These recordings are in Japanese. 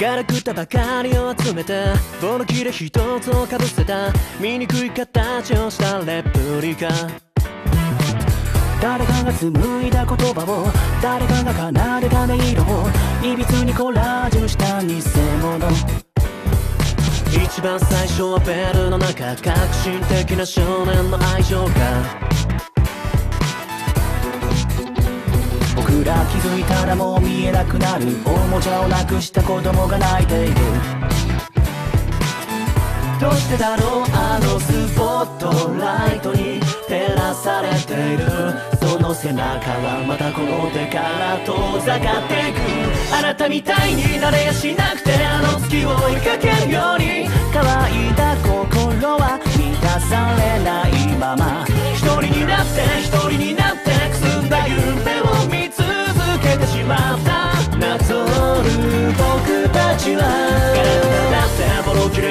ガラクタばかりを集めてボロキレ一つをかぶせた。醜い形をしたレプリカ。誰かが紡いだ言葉を。誰かが奏でた音色を。いびつにコラージュした偽物。一番最初はベルの中。革新的な少年の愛情が。気づいたらもう見えなくなる。おもちゃをなくした子供が泣いている。どうしてだろうあのスポットライトに照らされている。その背中はまたこの手から遠ざかっていく。あなたみたいになれやしなくてあの月を追いかけるように。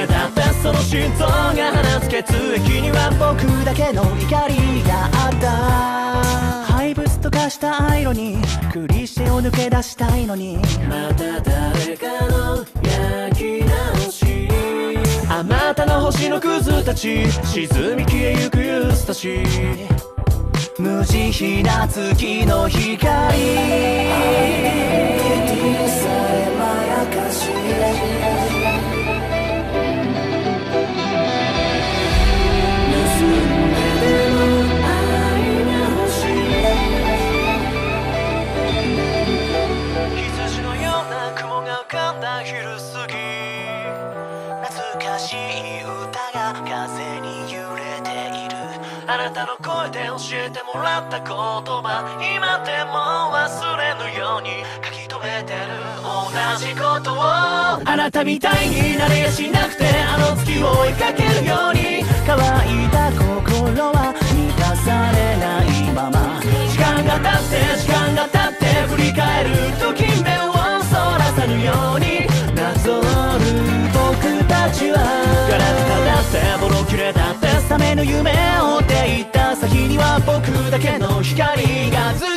ってボロキレだってその心臓が放つ血液には僕だけの怒りがあった。廃物と化したアイロにクリシェを抜け出したいのに。また誰かの焼き直し。あまたの星のクズたち沈み消えゆくユースたち。無慈悲な月の光。しい歌が風に揺れている。あなたの声で教えてもらった言葉。今でも忘れぬように書き留めてる。同じことを。あなたみたいになれやしなくてあの月を追いかけるように。乾いた声ちは。ガラクタだってボロキュレだって。覚めの夢を追っていった。先には僕だけの光がずっと